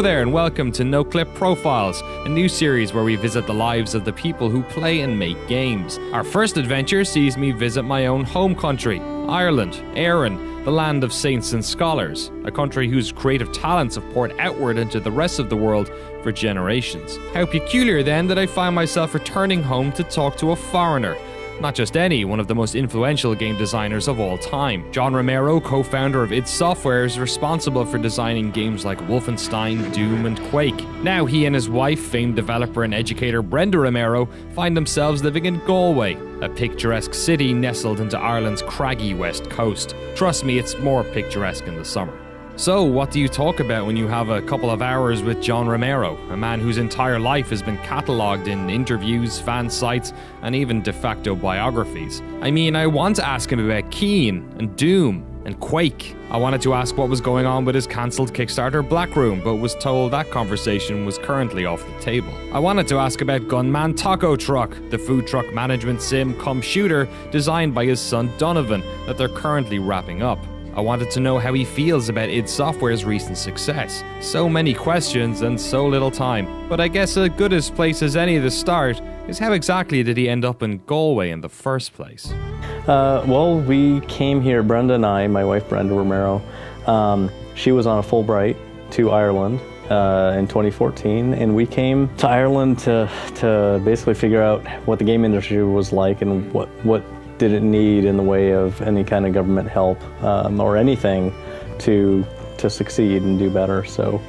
Hello there, and welcome to Noclip Profiles, a new series where we visit the lives of the people who play and make games. Our first adventure sees me visit my own home country, Ireland, Erin, the land of saints and scholars, a country whose creative talents have poured outward into the rest of the world for generations. How peculiar then that I find myself returning home to talk to a foreigner not just any, one of the most influential game designers of all time. John Romero, co founder of id Software, is responsible for designing games like Wolfenstein, Doom, and Quake. Now, he and his wife, famed developer and educator Brenda Romero, find themselves living in Galway, a picturesque city nestled into Ireland's craggy west coast. Trust me, it's more picturesque in the summer. So, what do you talk about when you have a couple of hours with John Romero, a man whose entire life has been catalogued in interviews, fan sites, and even de facto biographies? I mean, I want to ask him about Keen and Doom and Quake. I wanted to ask what was going on with his cancelled Kickstarter Blackroom, but was told that conversation was currently off the table. I wanted to ask about Gunman Taco Truck, the food truck management sim come shooter designed by his son Donovan that they're currently wrapping up. I wanted to know how he feels about id Software's recent success. So many questions and so little time. But I guess a good as place as any to start is how exactly did he end up in Galway in the first place? Uh, well, we came here, Brenda and I, my wife Brenda Romero. Um, she was on a Fulbright to Ireland uh, in 2014, and we came to Ireland to to basically figure out what the game industry was like and what what didn't need in the way of any kind of government help um, or anything to to succeed and do better. So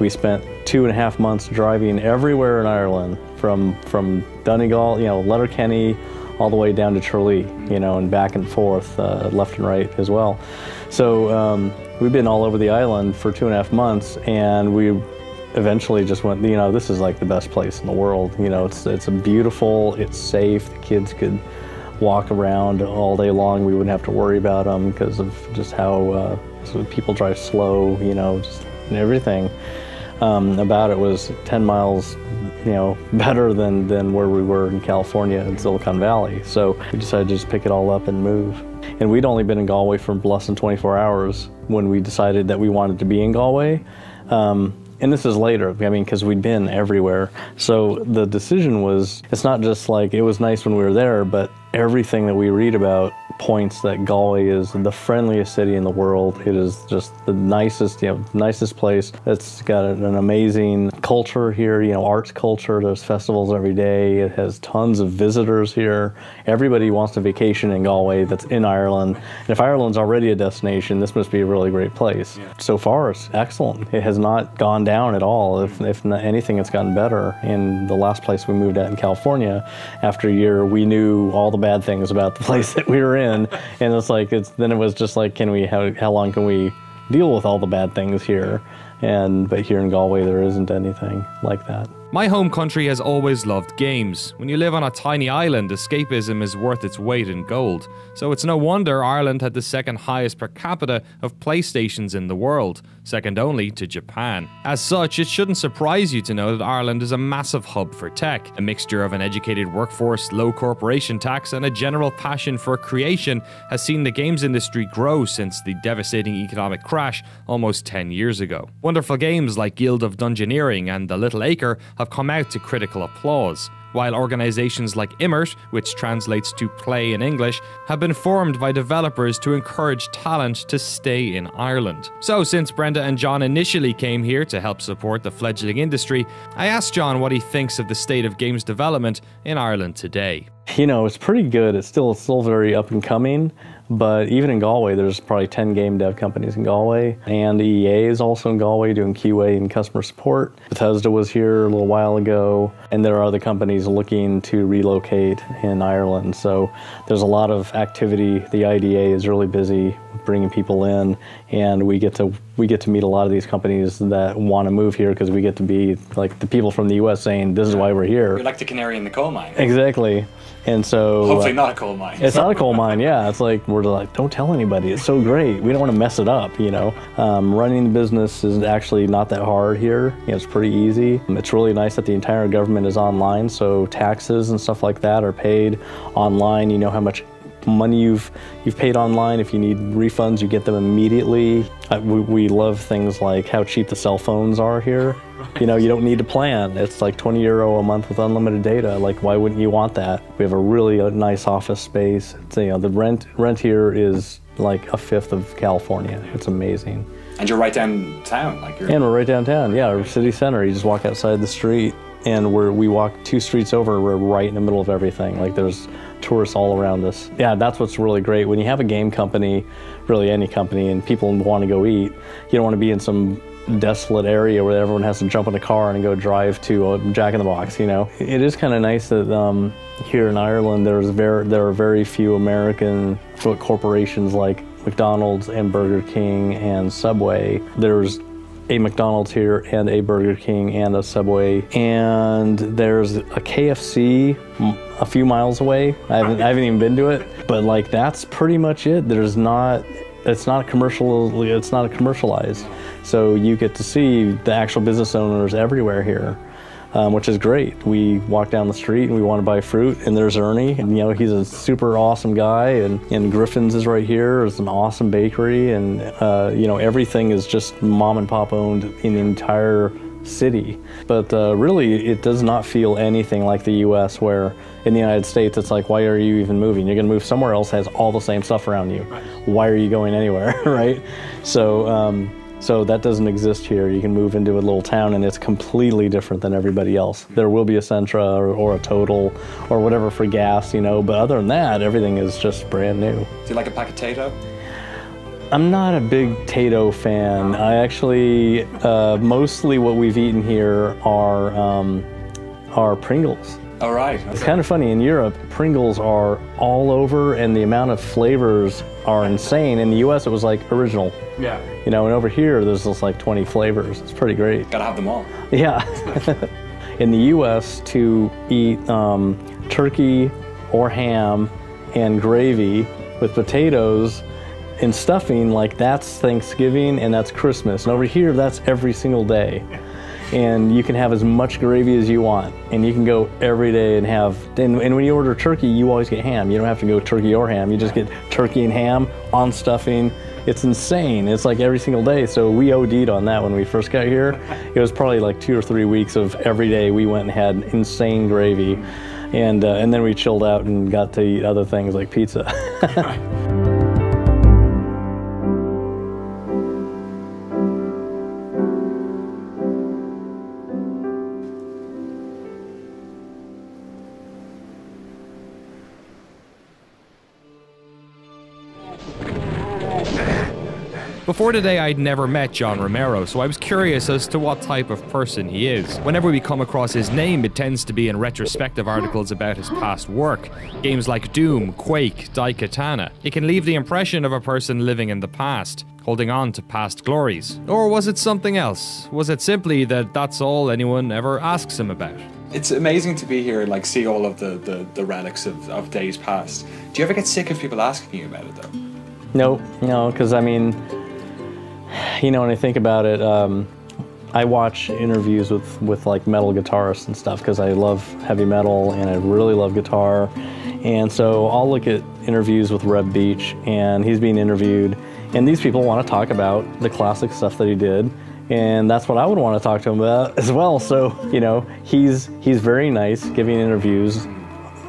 we spent two and a half months driving everywhere in Ireland, from from Donegal, you know, Letterkenny, all the way down to Tralee, you know, and back and forth, uh, left and right as well. So um, we've been all over the island for two and a half months, and we eventually just went, you know, this is like the best place in the world. You know, it's it's a beautiful, it's safe. The kids could walk around all day long. We wouldn't have to worry about them because of just how uh, so people drive slow, you know, just everything um, about it was 10 miles, you know, better than, than where we were in California in Silicon Valley. So we decided to just pick it all up and move. And we'd only been in Galway for less than 24 hours when we decided that we wanted to be in Galway. Um, and this is later, I mean, because we'd been everywhere. So the decision was, it's not just like it was nice when we were there, but everything that we read about points that Galway is the friendliest city in the world. It is just the nicest, you know, nicest place. It's got an amazing culture here, you know, arts culture. There's festivals every day. It has tons of visitors here. Everybody wants to vacation in Galway that's in Ireland. And if Ireland's already a destination, this must be a really great place. Yeah. So far, it's excellent. It has not gone down at all. If, if anything, it's gotten better. In the last place we moved at in California, after a year, we knew all the bad things about the place that we were in in, and it's like it's then it was just like, can we how how long can we deal with all the bad things here? And but here in Galway, there isn't anything like that. My home country has always loved games. When you live on a tiny island, escapism is worth its weight in gold. So it's no wonder Ireland had the second highest per capita of PlayStations in the world, second only to Japan. As such, it shouldn't surprise you to know that Ireland is a massive hub for tech. A mixture of an educated workforce, low corporation tax, and a general passion for creation has seen the games industry grow since the devastating economic crash almost 10 years ago. Wonderful games like Guild of Dungeoneering and The Little Acre have come out to critical applause, while organisations like Imirt, which translates to play in English, have been formed by developers to encourage talent to stay in Ireland. So, since Brenda and John initially came here to help support the fledgling industry, I asked John what he thinks of the state of games development in Ireland today. You know, it's pretty good. It's still still very up and coming. But even in Galway, there's probably 10 game dev companies in Galway, and EA is also in Galway doing QA and customer support. Bethesda was here a little while ago, and there are other companies looking to relocate in Ireland. So there's a lot of activity. The IDA is really busy bringing people in, and we get to we get to meet a lot of these companies that want to move here because we get to be like the people from the U.S. saying, "This is why we're here." We're like the canary in the coal mine. Exactly, and so hopefully not a coal mine. It's not a coal mine. Yeah, it's like we're like, don't tell anybody. It's so great. We don't want to mess it up. You know, um, running the business is actually not that hard here. You know, it's pretty easy. It's really nice that the entire government is online, so taxes and stuff like that are paid online. You know how much money you've you've paid online. If you need refunds, you get them immediately. Uh, we, we love things like how cheap the cell phones are here. You know, you don't need to plan. It's like 20 euro a month with unlimited data. Like, why wouldn't you want that? We have a really uh, nice office space. It's, you know, the rent rent here is like a fifth of California. It's amazing. And you're right downtown, like you're. And we're right downtown. Yeah, our city center. You just walk outside the street, and we're we walk two streets over. We're right in the middle of everything. Like there's tourists all around us. Yeah, that's what's really great. When you have a game company, really any company, and people want to go eat, you don't want to be in some desolate area where everyone has to jump in a car and go drive to a Jack in the Box. You know, it is kind of nice that um, here in Ireland there's very there are very few American foot corporations like McDonald's and Burger King and Subway. There's a McDonald's here and a Burger King and a Subway, and there's a KFC a few miles away. I haven't, I haven't even been to it, but like that's pretty much it. There's not, it's not commercial, it's not commercialized. So you get to see the actual business owners everywhere here um, which is great. We walk down the street and we want to buy fruit, and there's Ernie, and you know he's a super awesome guy, and, and Griffin's is right here. It's an awesome bakery, and uh, you know everything is just mom and pop owned in the entire city. But uh, really, it does not feel anything like the U.S., where in the United States it's like, why are you even moving? You're going to move somewhere else has all the same stuff around you. Why are you going anywhere, right? So. Um, so that doesn't exist here. You can move into a little town and it's completely different than everybody else. There will be a Centra or, or, a Total or whatever for gas, you know, but other than that, everything is just brand new. Do you like a pack of Tayto? I'm not a big Tayto fan. I actually, uh, mostly what we've eaten here are, um, are Pringles. All right. It's kind of funny. In Europe, Pringles are all over, and the amount of flavors are insane. In the U.S., it was like original. Yeah. You know, and over here, there's just like 20 flavors. It's pretty great. Gotta have them all. Yeah. In the U.S., to eat um, turkey or ham and gravy with potatoes and stuffing, like that's Thanksgiving and that's Christmas. And over here, that's every single day and you can have as much gravy as you want and you can go every day and have and, and, when you order turkey you always get ham you don't have to go turkey or ham you just get turkey and ham on stuffing it's insane. It's like every single day. So we OD'd on that when we first got here. It was probably like two or three weeks of every day we went and had insane gravy. And uh, and then we chilled out and got to eat other things like pizza Before today, I'd never met John Romero, so I was curious as to what type of person he is. Whenever we come across his name, it tends to be in retrospective articles about his past work. Games like Doom, Quake, Daikatana. It can leave the impression of a person living in the past, holding on to past glories. Or was it something else? Was it simply that that's all anyone ever asks him about? It's amazing to be here and like see all of the, the, the relics of, of days past. Do you ever get sick of people asking you about it though? No, no, because I mean, you know, when I think about it, um, I watch interviews with, with like metal guitarists and stuff because I love heavy metal and I really love guitar. And so I'll look at interviews with Reb Beach and he's being interviewed and these people want to talk about the classic stuff that he did and that's what I would want to talk to him about as well. So, you know, he's he's very nice giving interviews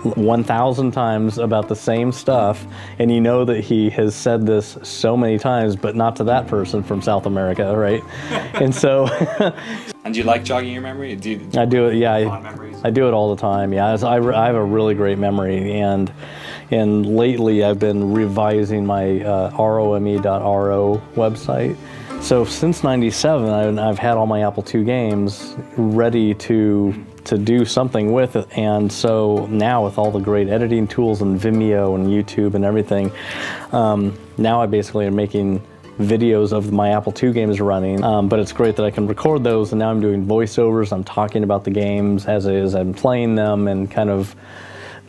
1,000 times about the same stuff, and you know that he has said this so many times, but not to that person from South America, right? and so. and do you like jogging your memory? Do you, I do it, yeah. I, I, do it all the time, yeah. I, I have a really great memory, and and lately I've been revising my uh, rome.ro website. So since 97, I've had all my Apple II games ready to to do something with it. And so now with all the great editing tools and Vimeo and YouTube and everything, um, now I basically am making videos of my Apple II games running, um, but it's great that I can record those and now I'm doing voiceovers, I'm talking about the games as, as I'm playing them and kind of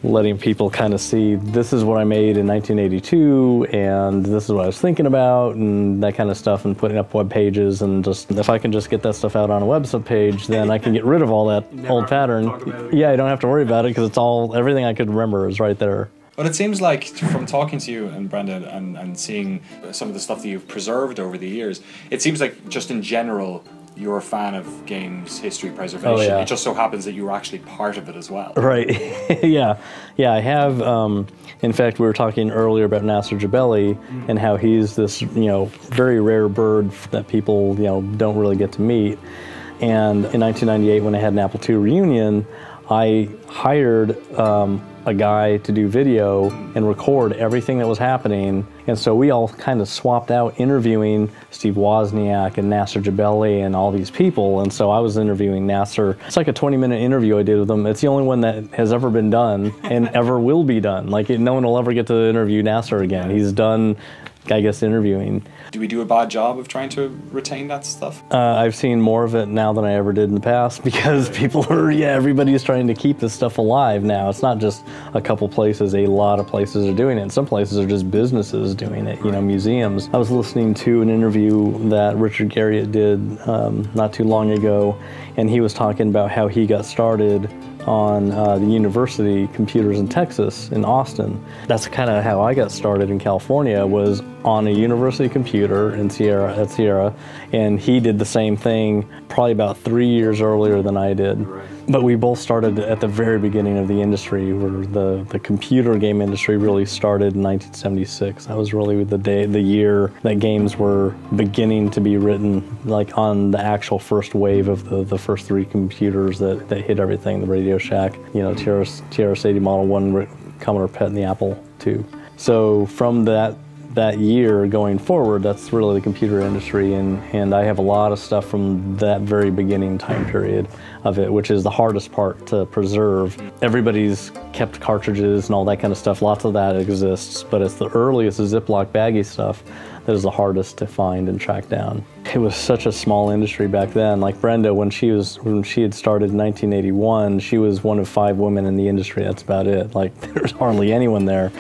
letting people kind of see this is what I made in 1982 and this is what I was thinking about and that kind of stuff and putting up web pages and just if I can just get that stuff out on a website page then I can get rid of all that old pattern. Yeah, I don't have to worry about it because it's all everything I could remember is right there. Well, it seems like from talking to you and Brenda and, and seeing some of the stuff that you've preserved over the years, it seems like just in general you're a fan of games history preservation. Oh, yeah. It just so happens that you were actually part of it as well. Right. yeah. Yeah. I have. Um, in fact, we were talking earlier about Nasir Gebelli and how he's this, you know, very rare bird that people, you know, don't really get to meet. And in 1998, when I had an Apple II reunion, I hired um, a guy to do video and record everything that was happening. And so we all kind of swapped out interviewing Steve Wozniak and Nasir Gebelli and all these people. And so I was interviewing Nasir. It's like a 20 minute interview I did with him. It's the only one that has ever been done and ever will be done. Like no one will ever get to interview Nasir again. He's done, I guess, interviewing. Do we do a bad job of trying to retain that stuff? Uh, I've seen more of it now than I ever did in the past because people are, yeah, everybody's trying to keep this stuff alive now. It's not just a couple places, a lot of places are doing it. And some places are just businesses doing it, you know, museums. I was listening to an interview that Richard Garriott did um, not too long ago, and he was talking about how he got started on uh, the university computers in Texas, in Austin. That's kind of how I got started in California was on a university computer in Sierra at Sierra, and he did the same thing probably about three years earlier than I did. But we both started at the very beginning of the industry, where the, the computer game industry really started in 1976. That was really the day, the year that games were beginning to be written, like on the actual first wave of the, the first three computers that, that hit everything, the Radio Shack, you know, TRS, TRS-80 Model 1, Commodore PET, and the Apple II. So from that that year going forward, that's really the computer industry, and, and I have a lot of stuff from that very beginning time period of it, which is the hardest part to preserve. Everybody's kept cartridges and all that kind of stuff, lots of that exists, but it's the earliest Ziploc baggy stuff that is the hardest to find and track down. It was such a small industry back then. Like Brenda, when she was when she had started in 1981, she was one of five women in the industry. That's about it. Like there's hardly anyone there,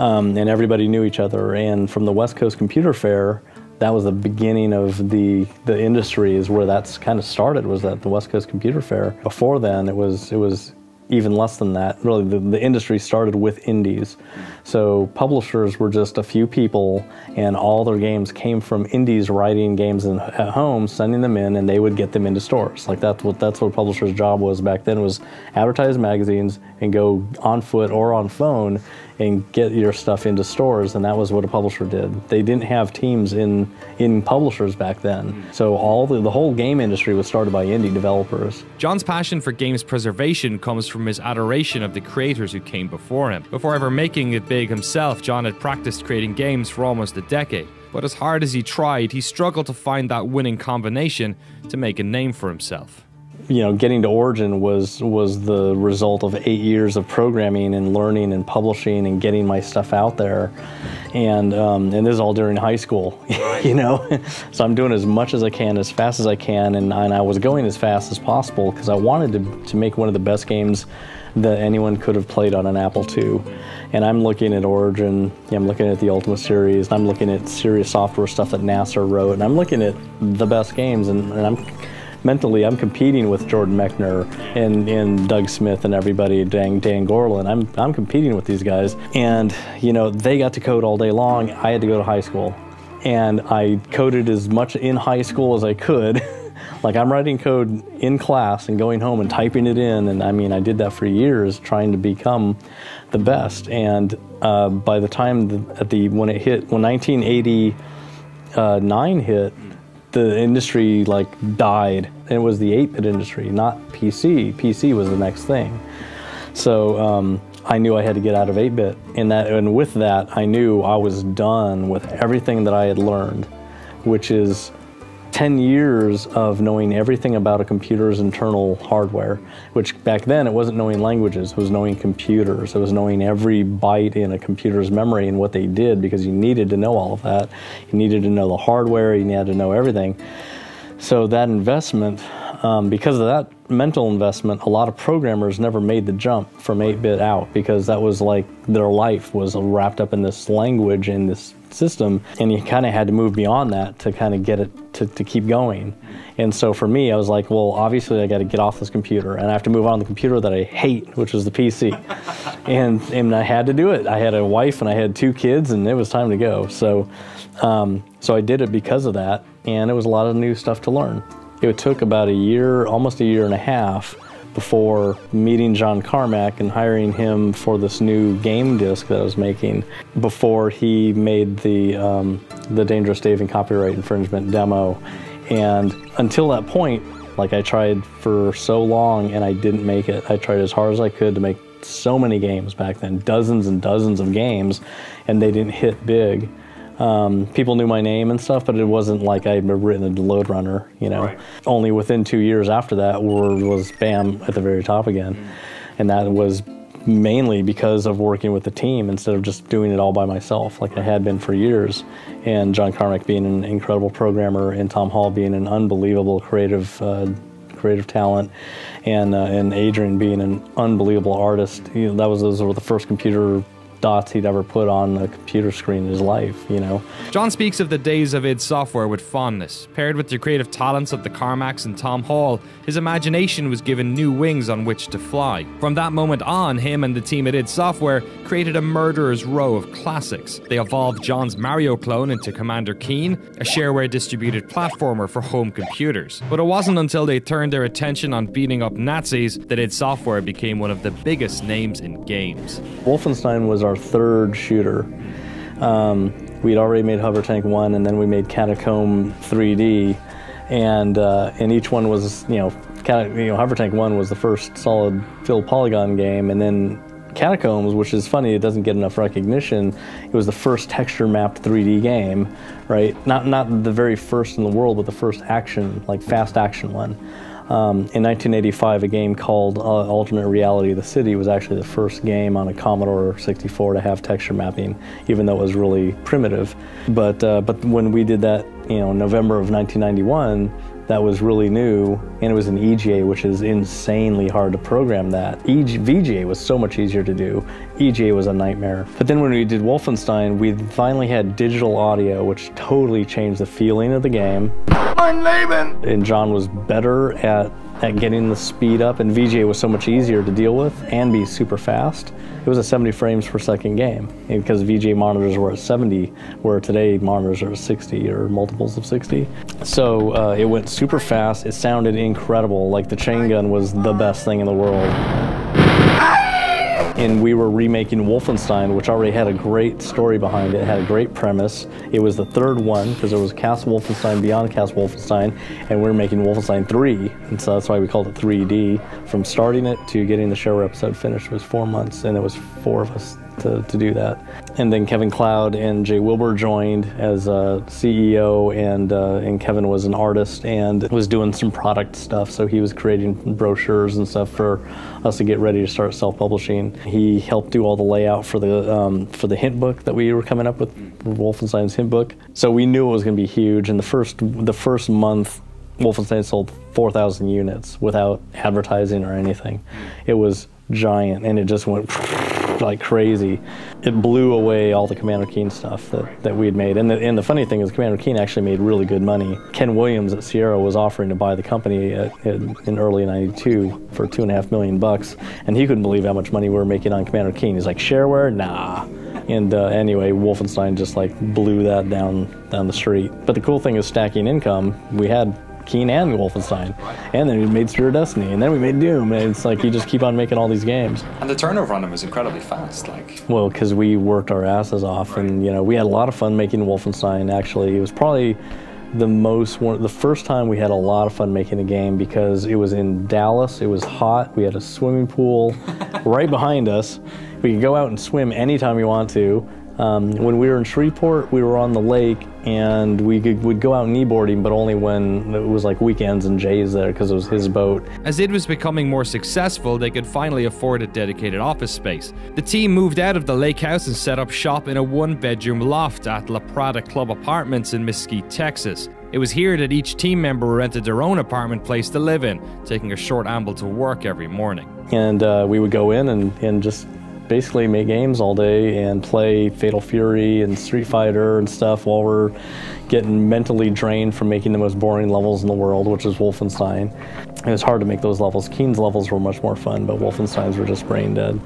um, and everybody knew each other. And from the West Coast Computer Fair, that was the beginning of the the industry. Is where that's kind of started. Was at the West Coast Computer Fair. Before then, it was it was even less than that. Really, the, the industry started with indies. So publishers were just a few people, and all their games came from indies writing games in, at home, sending them in, and they would get them into stores. Like that's what that's what publisher's job was back then was advertise magazines and go on foot or on phone and get your stuff into stores and that was what a publisher did they didn't have teams in in publishers back then so all the, the whole game industry was started by indie developers John's passion for games preservation comes from his adoration of the creators who came before him. Before ever making it big himself, John had practiced creating games for almost a decade. But as hard as he tried, he struggled to find that winning combination to make a name for himself. You know, getting to Origin was was the result of eight years of programming and learning and publishing and getting my stuff out there, and um, and this is all during high school, you know. so I'm doing as much as I can, as fast as I can, and, and I was going as fast as possible because I wanted to to make one of the best games that anyone could have played on an Apple II. And I'm looking at Origin, I'm looking at the Ultima series, I'm looking at Sirius Software stuff that Nasir wrote, and I'm looking at the best games, and, and I'm mentally I'm competing with Jordan Mechner and, and Doug Smith and everybody, Dan, Dan Gorlin. I'm, I'm competing with these guys. And, you know, they got to code all day long. I had to go to high school. And I coded as much in high school as I could. like I'm writing code in class and going home and typing it in. And I mean, I did that for years trying to become the best. And uh, by the time the, at the when it hit, when 1989 hit, the industry like died. It was the 8-bit industry, not PC. PC was the next thing. So um, I knew I had to get out of 8-bit, and that and with that, I knew I was done with everything that I had learned, which is 10 years of knowing everything about a computer's internal hardware, which back then it wasn't knowing languages, it was knowing computers. It was knowing every byte in a computer's memory and what they did because you needed to know all of that. You needed to know the hardware, you needed to know everything. So that investment, um, because of that mental investment, a lot of programmers never made the jump from 8-bit out because that was like their life was wrapped up in this language and this system, and you kind of had to move beyond that to kind of get it to, to keep going. And so for me, I was like, well, obviously I got to get off this computer, and I have to move on to the computer that I hate, which is the PC. and and I had to do it. I had a wife and I had two kids, and it was time to go. So um, so I did it because of that, and it was a lot of new stuff to learn. It took about a year, almost a year and a half, before meeting John Carmack and hiring him for this new game disc that I was making before he made the um, the Dangerous Dave and copyright infringement demo. And until that point, like I tried for so long and I didn't make it. I tried as hard as I could to make so many games back then, dozens and dozens of games, and they didn't hit big. Um, people knew my name and stuff, but it wasn't like I'd written a Lode Runner, you know. Right. Only within two years after that was bam at the very top again. Mm. And that was mainly because of working with the team instead of just doing it all by myself like I had been for years. And John Carmack being an incredible programmer and Tom Hall being an unbelievable creative uh, creative talent, and uh, and Adrian being an unbelievable artist. You know, that was those were the first computer dots he'd ever put on a computer screen in his life, you know. John speaks of the days of id Software with fondness. Paired with the creative talents of the Carmacks and Tom Hall, his imagination was given new wings on which to fly. From that moment on, him and the team at id Software created a murderer's row of classics. They evolved John's Mario clone into Commander Keen, a shareware distributed platformer for home computers. But it wasn't until they turned their attention on beating up Nazis that id Software became one of the biggest names in games. Wolfenstein was our our third shooter. Um, we'd already made Hover Tank 1 and then we made Catacomb 3D. And, uh, and each one was, you know, you know, Hover Tank 1 was the first solid filled polygon game, and then Catacombs, which is funny, it doesn't get enough recognition. It was the first texture mapped 3D game, right? Not not the very first in the world, but the first action, like fast action one. Um, in 1985, a game called uh, Alternate Reality of The City was actually the first game on a Commodore 64 to have texture mapping, even though it was really primitive. But, uh, but when we did that, you know, November of 1991, that was really new, and it was an EGA, which is insanely hard to program that. EG, VGA was so much easier to do. EGA was a nightmare. But then when we did Wolfenstein, we finally had digital audio, which totally changed the feeling of the game. And John was better at at getting the speed up, and VGA was so much easier to deal with and be super fast. It was a 70 frames per second game because VGA monitors were at 70, where today monitors are at 60 or multiples of 60. So uh, it went super fast. It sounded incredible. Like the chain gun was the best thing in the world and we were remaking Wolfenstein, which already had a great story behind it, had a great premise. It was the third one because there was Castle Wolfenstein Beyond Castle Wolfenstein, and we were making Wolfenstein 3, and so that's why we called it 3D. From starting it to getting the show episode finished was four months, and it was four of us to, to do that. And then Kevin Cloud and Jay Wilbur joined as a CEO, and uh, and Kevin was an artist and was doing some product stuff. So he was creating brochures and stuff for us to get ready to start self-publishing. He helped do all the layout for the um, for the hint book that we were coming up with, Wolfenstein's hint book. So we knew it was going to be huge. And the first the first month Wolfenstein sold 4,000 units without advertising or anything. It was giant and it just went like crazy. It blew away all the Commander Keen stuff that, that we had made. And the, and the funny thing is, Commander Keen actually made really good money. Ken Williams at Sierra was offering to buy the company at, at, in early 92 for two and a half million bucks. And he couldn't believe how much money we were making on Commander Keen. He's like, shareware? Nah. And uh, anyway, Wolfenstein just like blew that down down the street. But the cool thing is stacking income. We had Keen and Wolfenstein. And then we made Spear of Destiny, and then we made Doom, and it's like you just keep on making all these games. And the turnover on them is incredibly fast, like. Well, because we worked our asses off, right. and you know we had a lot of fun making Wolfenstein. Actually, it was probably the most one, the first time we had a lot of fun making a game because it was in Dallas. It was hot. We had a swimming pool right behind us. We could go out and swim anytime we want to. Um, when we were in Shreveport, we were on the lake and we would go out kneeboarding, but only when it was like weekends and Jay's there because it was his boat. As it was becoming more successful, they could finally afford a dedicated office space. The team moved out of the lake house and set up shop in a one bedroom loft at La Prada Club Apartments in Mesquite, Texas. It was here that each team member rented their own apartment place to live in, taking a short amble to work every morning. And uh, we would go in and, and just basically make games all day and play Fatal Fury and Street Fighter and stuff while we're getting mentally drained from making the most boring levels in the world, which is Wolfenstein. It was hard to make those levels. Keen's levels were much more fun, but Wolfenstein's were just brain dead.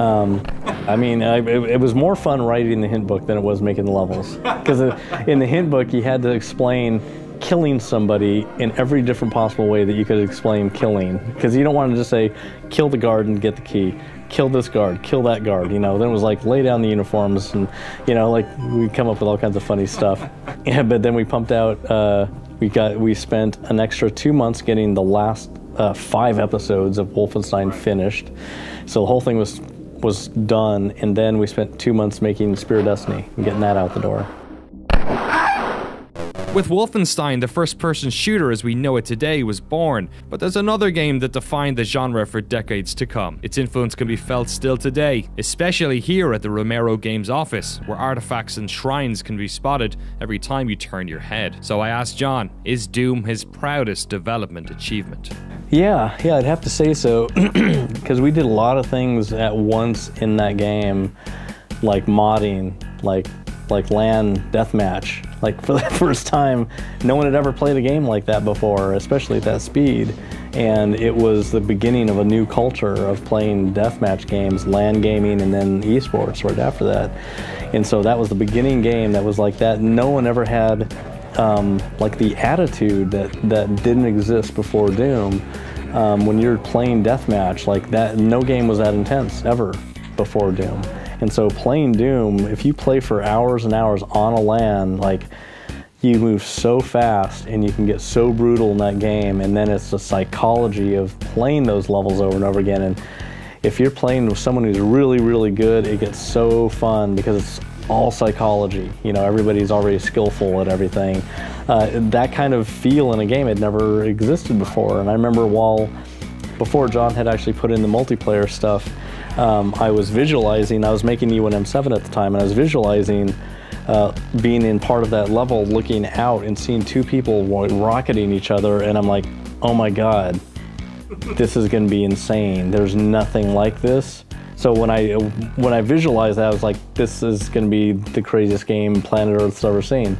Um, I mean, I, it, it, was more fun writing the hint book than it was making the levels. Because in the hint book, you had to explain killing somebody in every different possible way that you could explain killing. Because you don't want to just say, kill the guard and get the key kill this guard, kill that guard, you know. Then it was like lay down the uniforms and, you know, like we come up with all kinds of funny stuff. Yeah, but then we pumped out, uh, we got, we spent an extra two months getting the last uh, five episodes of Wolfenstein finished. So the whole thing was was done, and then we spent two months making Spear of Destiny and getting that out the door. With Wolfenstein, the first person shooter as we know it today was born, but there's another game that defined the genre for decades to come. Its influence can be felt still today, especially here at the Romero Games office, where artifacts and shrines can be spotted every time you turn your head. So I asked John, is Doom his proudest development achievement? Yeah, yeah, I'd have to say so, because we did a lot of things at once in that game, like modding, like like LAN deathmatch. Like for the first time, no one had ever played a game like that before, especially at that speed. And it was the beginning of a new culture of playing deathmatch games, LAN gaming, and then esports right after that. And so that was the beginning game that was like that. No one ever had um, like the attitude that, that didn't exist before Doom. Um, when you're playing deathmatch, like that, no game was that intense ever before Doom. And so playing Doom, if you play for hours and hours on a LAN, like you move so fast and you can get so brutal in that game. And then it's the psychology of playing those levels over and over again. And if you're playing with someone who's really, really good, it gets so fun because it's all psychology. You know, everybody's already skillful at everything. Uh, that kind of feel in a game had never existed before. And I remember while before John had actually put in the multiplayer stuff, um, I was visualizing, I was making E1M7 at the time, and I was visualizing uh, being in part of that level, looking out and seeing two people rocketing each other, and I'm like, oh my god, this is going to be insane. There's nothing like this. So when I when I visualized that, I was like, this is going to be the craziest game planet Earth's ever seen.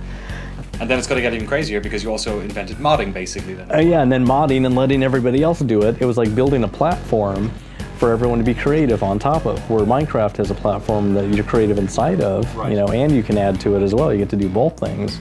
And then it's going to get even crazier because you also invented modding, basically. Then. Uh, yeah, and then modding and letting everybody else do it. It was like building a platform for everyone to be creative on top of. Where Minecraft has a platform that you're creative inside of, right. you know, and you can add to it as well. You get to do both things.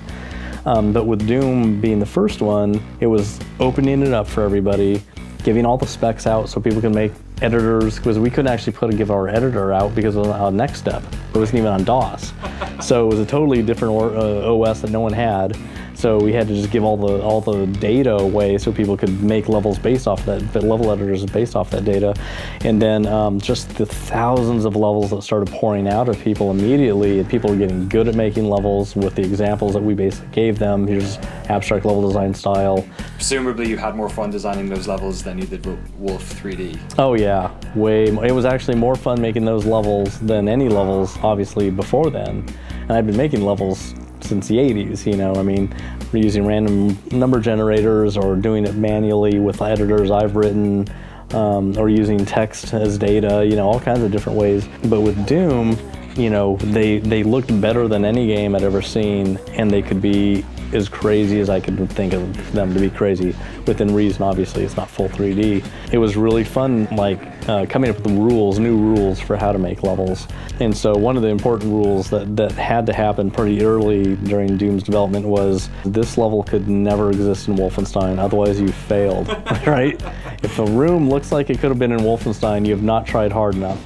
Um, but with Doom being the first one, it was opening it up for everybody, giving all the specs out so people can make editors because we couldn't actually put a give our editor out because it was on NeXTSTEP. It wasn't even on DOS. so it was a totally different uh, OS that no one had. So we had to just give all the all the data away so people could make levels based off that, the level editors based off that data. And then um, just the thousands of levels that started pouring out of people immediately, and people were getting good at making levels with the examples that we basically gave them. Here's abstract level design style. Presumably you had more fun designing those levels than you did with Wolf 3D. Oh yeah, way. It was actually more fun making those levels than any levels, obviously, before then. And I've been making levels since the 80s. You know, I mean, we're using random number generators or doing it manually with editors I've written, um, or using text as data. You know, all kinds of different ways. But with Doom, you know, they they looked better than any game I'd ever seen, and they could be as crazy as I could think of them to be crazy within reason. Obviously, it's not full 3D. It was really fun, like uh, coming up with the rules, new rules for how to make levels. And so one of the important rules that, that had to happen pretty early during Doom's development was this level could never exist in Wolfenstein, otherwise you failed, right? If a room looks like it could have been in Wolfenstein, you have not tried hard enough.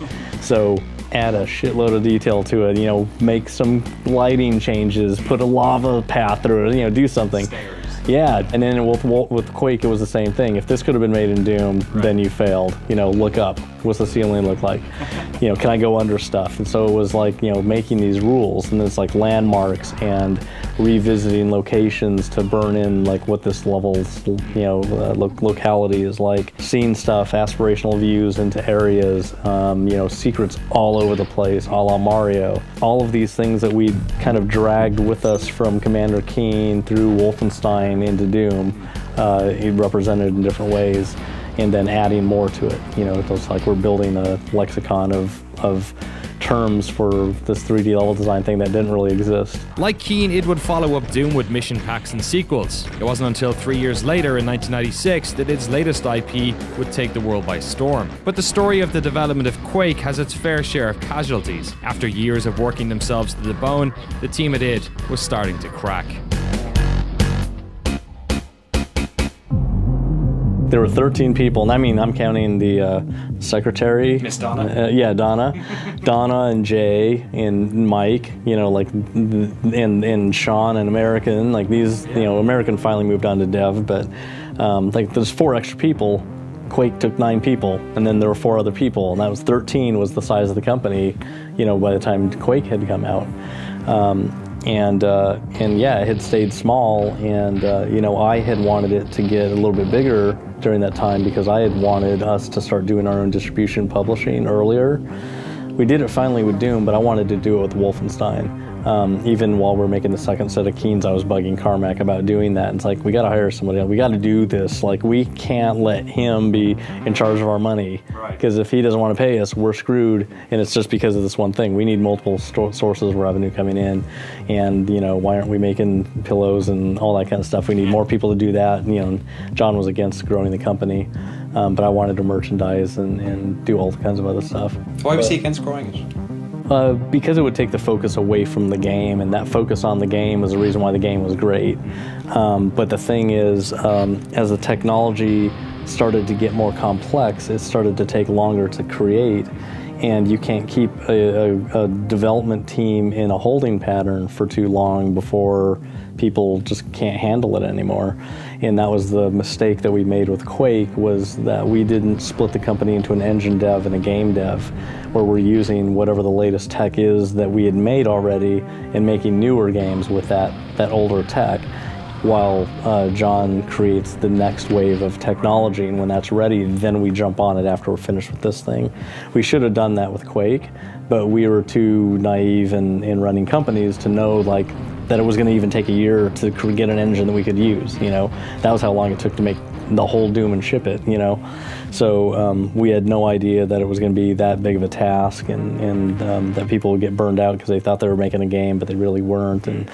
So add a shitload of detail to it. You know, make some lighting changes, put a lava path through it. You know, do something. Stairs. Yeah, and then with with Quake, it was the same thing. If this could have been made in Doom, right. then you failed. You know, look up. What's the ceiling look like? you know, can I go under stuff? And so it was like you know making these rules, and it's like landmarks and revisiting locations to burn in like what this level's you know uh, lo- locality is like. Seeing stuff, aspirational views into areas. Um, you know, secrets all over the place, a la Mario. All of these things that we kind of dragged with us from Commander Keen through Wolfenstein into Doom, uh, represented in different ways. and then adding more to it. You know, it was like we're building a lexicon of of terms for this 3D level design thing that didn't really exist. Like Keen, it would follow up Doom with mission packs and sequels. It wasn't until three years later, in 1996, that its latest IP would take the world by storm. But the story of the development of Quake has its fair share of casualties. After years of working themselves to the bone, the team at id was starting to crack. There were 13 people, and I mean, I'm counting the uh, secretary. Miss Donna? Uh, yeah, Donna. Donna and Jay and Mike, you know, like, and, and Sean and American. Like, these, you know, American finally moved on to dev, but um, like, there's four extra people. Quake took nine people, and then there were four other people, and that was 13 was the size of the company, you know, by the time Quake had come out. Um, and uh, and yeah, it had stayed small, and uh, you know I had wanted it to get a little bit bigger during that time because I had wanted us to start doing our own distribution publishing earlier. We did it finally with Doom, but I wanted to do it with Wolfenstein. Um, even while we're making the second set of Keens, I was bugging Carmack about doing that. It's like we got to hire somebody. We got to do this. Like we can't let him be in charge of our money because Right. if he doesn't want to pay us, we're screwed. And it's just because of this one thing. We need multiple sto- sources of revenue coming in, and you know why aren't we making pillows and all that kind of stuff? We need more people to do that. And, you know, John was against growing the company. Um, but I wanted to merchandise and, and do all kinds of other stuff. Why was he against growing it? Uh, because it would take the focus away from the game, and that focus on the game was the reason why the game was great. Um, but the thing is, um, as the technology started to get more complex, it started to take longer to create, and you can't keep a, a, a development team in a holding pattern for too long before people just can't handle it anymore. And that was the mistake that we made with Quake was that we didn't split the company into an engine dev and a game dev, where we're using whatever the latest tech is that we had made already and making newer games with that, that older tech while uh, John creates the next wave of technology. And when that's ready, then we jump on it after we're finished with this thing. We should have done that with Quake, but we were too naive in, in running companies to know like that it was going to even take a year to get an engine that we could use. You know, that was how long it took to make the whole Doom and ship it. You know, so um, we had no idea that it was going to be that big of a task, and and um, that people would get burned out because they thought they were making a game, but they really weren't, and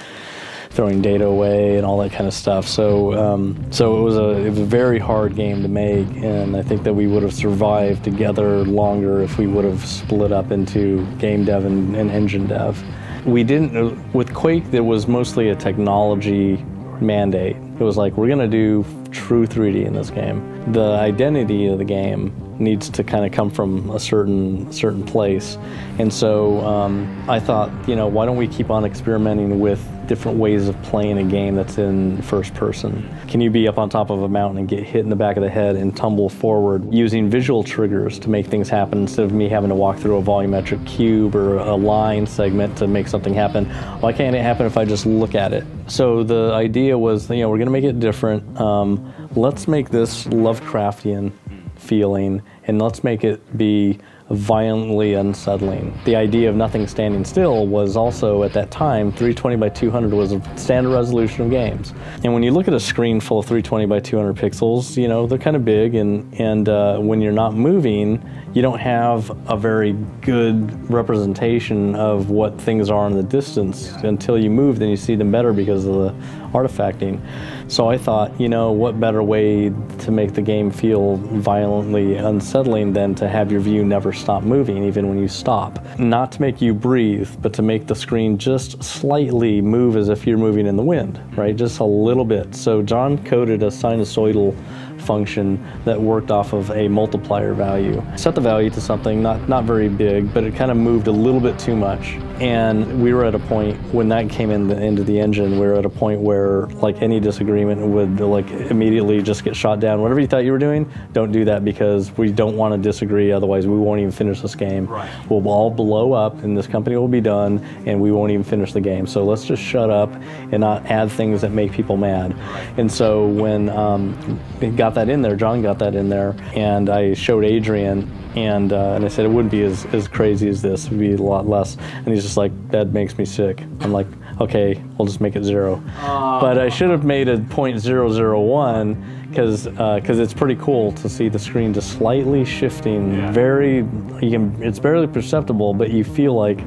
throwing data away and all that kind of stuff. So um, so it was a it was a very hard game to make, and I think that we would have survived together longer if we would have split up into game dev and, and engine dev. We didn't with Quake. There was mostly a technology mandate. It was like we're gonna do true 3D in this game. The identity of the game needs to kind of come from a certain certain place, and so um, I thought, you know, why don't we keep on experimenting with different ways of playing a game that's in first person? Can you be up on top of a mountain and get hit in the back of the head and tumble forward using visual triggers to make things happen instead of me having to walk through a volumetric cube or a line segment to make something happen? Why can't it happen if I just look at it? So the idea was, you know, we're going to make it different. Um, let's make this Lovecraftian feeling and let's make it be violently unsettling. The idea of nothing standing still was also at that time 320 by 200 was a standard resolution of games. And when you look at a screen full of 320 by 200 pixels, you know they're kind of big, and and uh, when you're not moving, you don't have a very good representation of what things are in the distance until you move. Then you see them better because of the artifacting. So I thought, you know, what better way to make the game feel violently unsettling than to have your view never stop moving, even when you stop. Not to make you breathe, but to make the screen just slightly move as if you're moving in the wind, right? Just a little bit. So John coded a sinusoidal function that worked off of a multiplier value. Set the value to something not, not very big, but it kind of moved a little bit too much. And we were at a point when that came in the, into the engine, we were at a point where like any disagreement would like immediately just get shot down. Whatever you thought you were doing, don't do that because we don't want to disagree. Otherwise, we won't even finish this game. Right. We'll all blow up, and this company will be done, and we won't even finish the game. So let's just shut up and not add things that make people mad. And so when um, got that in there, John got that in there, and I showed Adrian, and uh, and I said it wouldn't be as, as crazy as this. It would be a lot less. And he's just like, that makes me sick. I'm like, okay, we'll just make it zero. But I should have made it 0.001 because because it's pretty cool to see the screen just slightly shifting. Yeah. Very, you can. It's barely perceptible, but you feel like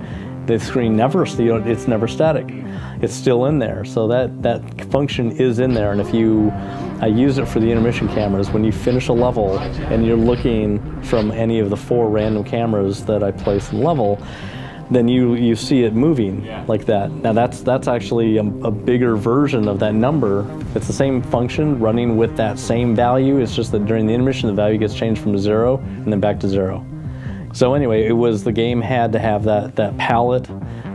the screen never. You know, it's never static. It's still in there. So that that function is in there. And if you, I use it for the intermission cameras. When you finish a level and you're looking from any of the four random cameras that I place in level then you you see it moving Yeah. like that. Now that's that's actually a, a bigger version of that number. It's the same function running with that same value. It's just that during the intermission, the value gets changed from zero and then back to zero. So anyway, it was the game had to have that that palette.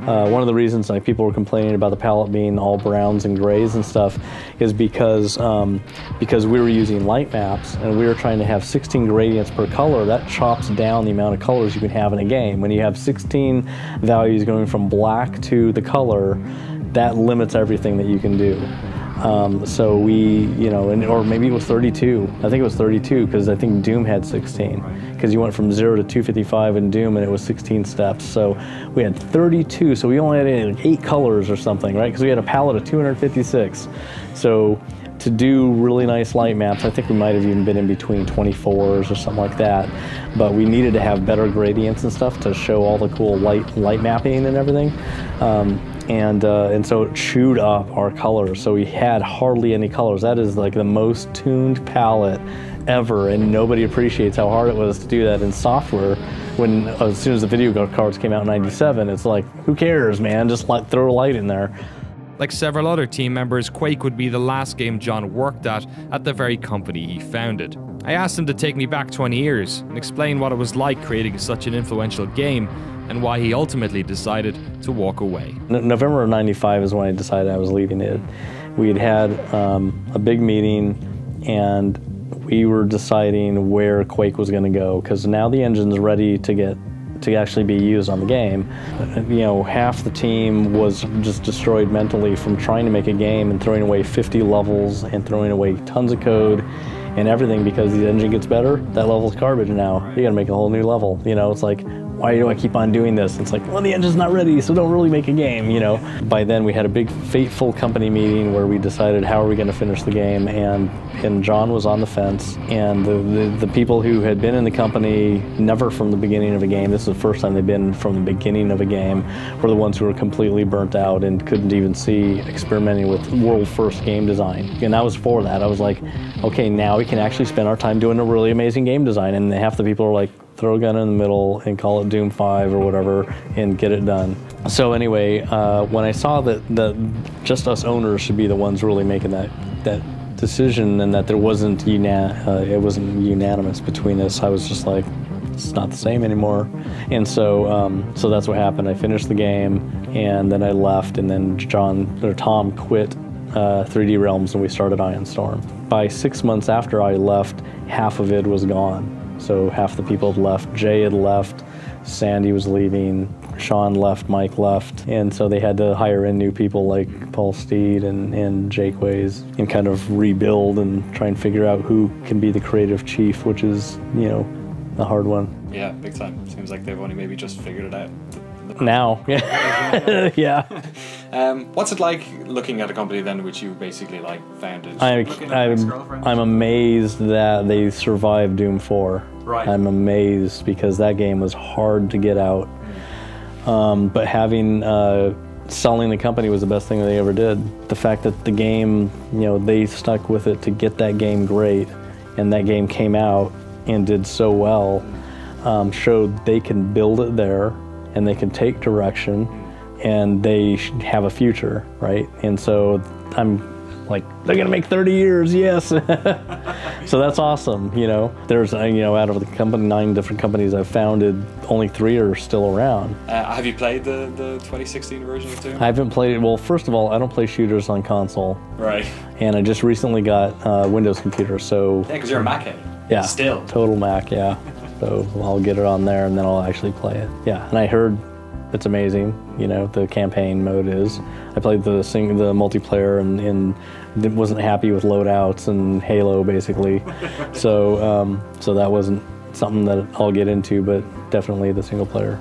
Uh, one of the reasons like people were complaining about the palette being all browns and grays and stuff is because um, because we were using light maps and we were trying to have 16 gradients per color. That chops down the amount of colors you can have in a game. When you have 16 values going from black to the color, that limits everything that you can do. Um, so we, you know, and, or maybe it was 32. I think it was 32 because I think Doom had 16. Because you went from zero to 255 in Doom and it was 16 steps. So we had 32. So we only had like eight colors or something, right? Because we had a palette of 256. So to do really nice light maps, I think we might have even been in between 24s or something like that. But we needed to have better gradients and stuff to show all the cool light light mapping and everything. Um, and uh, and so it chewed up our colors. So we had hardly any colors. That is like the most tuned palette ever, and nobody appreciates how hard it was to do that in software. When as soon as the video cards came out in '97, it's like, who cares, man? Just like throw a light in there. Like several other team members, Quake would be the last game John worked at at the very company he founded. I asked him to take me back 20 years and explain what it was like creating such an influential game and why he ultimately decided to walk away. No- November of '95 is when I decided I was leaving it. We had had um, a big meeting, and we were deciding where Quake was going to go because now the engine's ready to get to actually be used on the game. You know, half the team was just destroyed mentally from trying to make a game and throwing away 50 levels and throwing away tons of code and everything because the engine gets better. That level's garbage now. You got to make a whole new level. You know, it's like why do I keep on doing this? It's like, well, the engine's not ready, so don't really make a game, you know. By then, we had a big, fateful company meeting where we decided how are we going to finish the game, and and John was on the fence, and the, the the people who had been in the company never from the beginning of a game. This is the first time they've been from the beginning of a game. Were the ones who were completely burnt out and couldn't even see experimenting with world first game design. And I was for that. I was like, okay, now we can actually spend our time doing a really amazing game design. And half the people are like, throw a gun in the middle and call it Doom 5 or whatever and get it done. So anyway, uh, when I saw that that just us owners should be the ones really making that that decision and that there wasn't una- uh, it wasn't unanimous between us, I was just like, it's not the same anymore. And so um, so that's what happened. I finished the game and then I left and then John or Tom quit uh, 3D Realms and we started Ion Storm. By six months after I left, half of it was gone. So half the people had left. Jay had left. Sandy was leaving. Sean left. Mike left. And so they had to hire in new people like Paul Steed and, and Jake Ways and kind of rebuild and try and figure out who can be the creative chief, which is, you know, the hard one. Yeah, big time. Seems like they've only maybe just figured it out. Now, yeah. yeah. Um, what's it like looking at a company then which you basically like founded? I, Looking at I'm. I'm amazed that they survived Doom 4. Right. I'm amazed because that game was hard to get out. Um, but having uh, selling the company was the best thing they ever did. The fact that the game, you know, they stuck with it to get that game great, and that game came out and did so well, um, showed they can build it there and they can take direction and they sh- have a future, right? And so I'm like, they're gonna make 30 years, yes. so that's awesome, you know. There's, uh, you know, out of the company, nine different companies I've founded, only three are still around. Uh, have you played the, the 2016 version of Doom? I haven't played it. Well, first of all, I don't play shooters on console, right. and I just recently got uh, Windows computer, so Yeah, because you're a Mac head. yeah, Still. total Mac, yeah. So I'll get it on there, and then I'll actually play it. Yeah, and I heard it's amazing. You know, the campaign mode is. I played the sing the multiplayer and, and wasn't happy with loadouts and Halo basically. so um, so that wasn't something that I'll get into, but definitely the single player.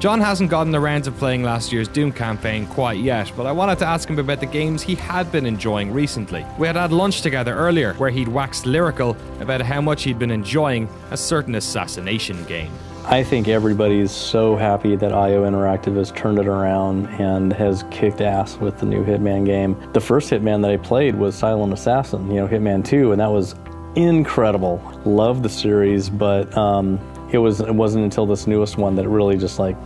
John hasn't gotten the rounds of playing last year's Doom campaign quite yet, but I wanted to ask him about the games he had been enjoying recently. We had had lunch together earlier, where he'd waxed lyrical about how much he'd been enjoying a certain assassination game. I think everybody's so happy that IO Interactive has turned it around and has kicked ass with the new Hitman game. The first Hitman that I played was Silent Assassin, you know, Hitman 2, and that was incredible. Love the series, but um, it was it wasn't until this newest one that it really just like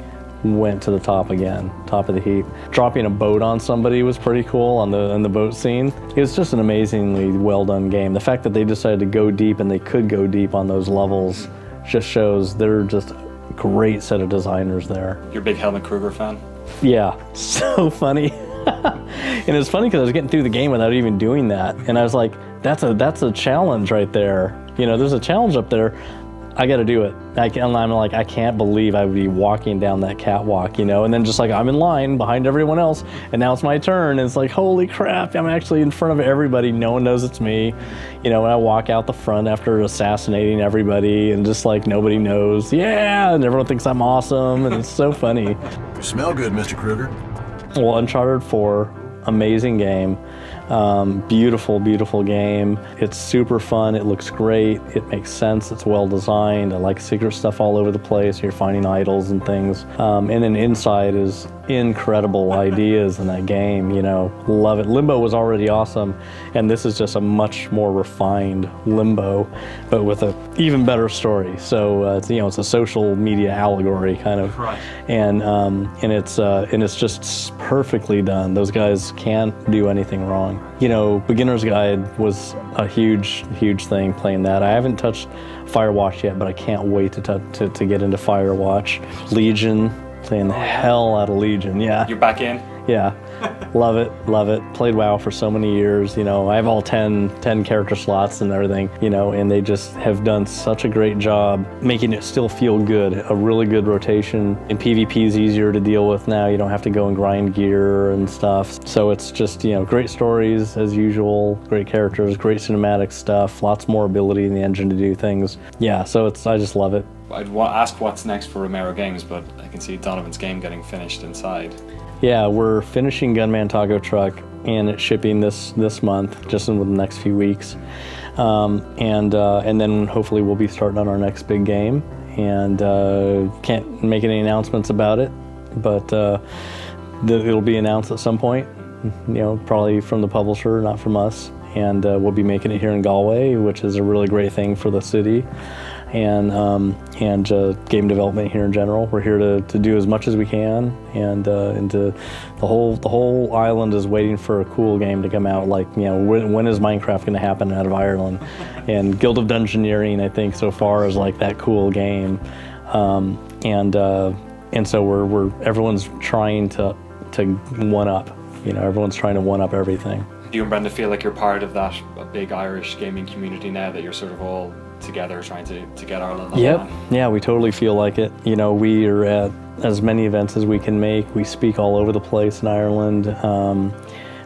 went to the top again, top of the heap. Dropping a boat on somebody was pretty cool on the on the boat scene. It was just an amazingly well done game. The fact that they decided to go deep and they could go deep on those levels just shows they're just a great set of designers there. You're a big Helmut Kruger fan? Yeah, so funny. and it's funny because I was getting through the game without even doing that, and I was like, "That's a that's a challenge right there." You know, there's a challenge up there. I got to do it. I can, I'm like, I can't believe I would be walking down that catwalk, you know, and then just like I'm in line behind everyone else, and now it's my turn. And it's like, holy crap, I'm actually in front of everybody. No one knows it's me, you know. And I walk out the front after assassinating everybody, and just like nobody knows, yeah, and everyone thinks I'm awesome, and it's so funny. You smell good, Mr. Kruger. Well, Uncharted 4, amazing game. Um, beautiful, beautiful game. It's super fun. It looks great. It makes sense. It's well designed. I like secret stuff all over the place. You're finding idols and things. Um, and then inside is incredible ideas in that game. You know, love it. Limbo was already awesome, and this is just a much more refined Limbo, but with a even better story. So uh, it's, you know, it's a social media allegory kind of, Right. and um, and it's uh, and it's just perfectly done. Those guys can't do anything wrong. You know, Beginner's Guide was a huge, huge thing playing that. I haven't touched Firewatch yet, but I can't wait to, to, to get into Firewatch. Legion, playing the hell out of Legion. Yeah. You're back in? Yeah, love it, love it. Played WoW for so many years, you know. I have all 10, 10 character slots and everything, you know, and they just have done such a great job making it still feel good. A really good rotation. And PvP is easier to deal with now. You don't have to go and grind gear and stuff. So it's just, you know, great stories as usual, great characters, great cinematic stuff, lots more ability in the engine to do things. Yeah, so it's I just love it. I'd ask what's next for Romero Games, but I can see Donovan's game getting finished inside. Yeah, we're finishing Gunman Taco Truck and it's shipping this this month, just in the next few weeks, um, and uh, and then hopefully we'll be starting on our next big game. And uh, can't make any announcements about it, but uh, it'll be announced at some point. You know, probably from the publisher, not from us. And uh, we'll be making it here in Galway, which is a really great thing for the city and um, and uh, game development here in general. We're here to, to do as much as we can, and uh, and to, the whole the whole island is waiting for a cool game to come out. Like you know, when, when is Minecraft going to happen out of Ireland? And Guild of Dungeoneering, I think, so far is like that cool game, um, and uh, and so we're we're everyone's trying to to one up. You know, everyone's trying to one up everything. Do you and Brenda feel like you're part of that big Irish gaming community now that you're sort of all together trying to, to get Ireland on Yep. map? Yeah, we totally feel like it. You know, we are at as many events as we can make. We speak all over the place in Ireland. Um,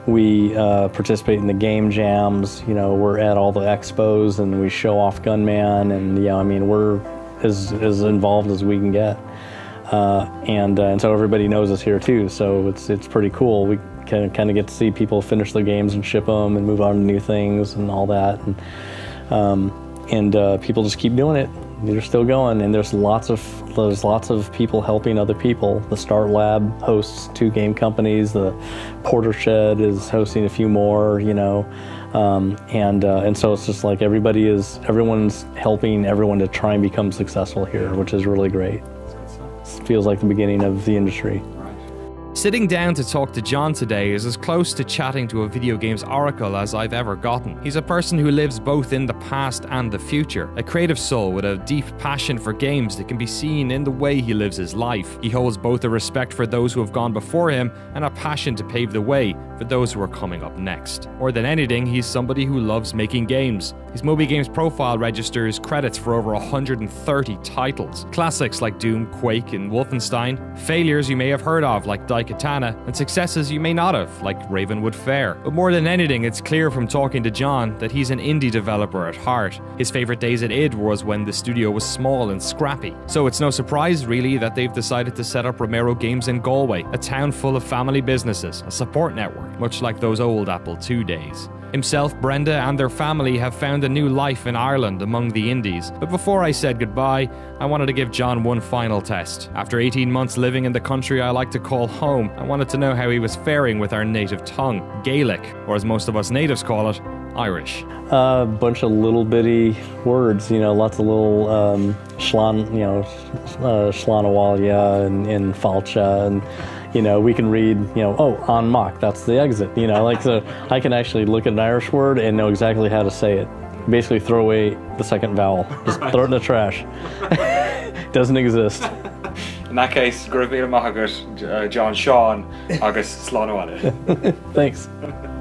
we uh, participate in the game jams. You know, we're at all the expos and we show off Gunman. And yeah, I mean, we're as as involved as we can get. Uh, and uh, and so everybody knows us here too. So it's it's pretty cool. We can kind of get to see people finish their games and ship them and move on to new things and all that. And um, and uh, people just keep doing it. They're still going, and there's lots of there's lots of people helping other people. The Start Lab hosts two game companies. The Porter Shed is hosting a few more. You know, um, and uh, and so it's just like everybody is everyone's helping everyone to try and become successful here, which is really great. It feels like the beginning of the industry. Sitting down to talk to John today is as close to chatting to a video games oracle as I've ever gotten. He's a person who lives both in the past and the future, a creative soul with a deep passion for games that can be seen in the way he lives his life. He holds both a respect for those who have gone before him and a passion to pave the way for those who are coming up next. More than anything, he's somebody who loves making games. His Moby Games profile registers credits for over 130 titles. Classics like Doom, Quake, and Wolfenstein. Failures you may have heard of like Daikatana Katana, and successes you may not have, like Ravenwood Fair. But more than anything, it's clear from talking to John that he's an indie developer at heart. His favourite days at id was when the studio was small and scrappy. So it's no surprise, really, that they've decided to set up Romero Games in Galway, a town full of family businesses, a support network, much like those old Apple II days. Himself, Brenda, and their family have found a new life in Ireland among the Indies. But before I said goodbye, I wanted to give John one final test. After 18 months living in the country I like to call home, I wanted to know how he was faring with our native tongue, Gaelic, or as most of us natives call it, Irish. A uh, bunch of little bitty words, you know, lots of little um, shlan, you know, uh, shlanawalia and, and falcha and you know, we can read, you know, oh, on mock, that's the exit, you know, like so I can actually look at an Irish word and know exactly how to say it. Basically, throw away the second vowel, just throw it in the trash. Doesn't exist. In that case, Gravita Mahagut, uh, John Sean, August Slanowane. Thanks.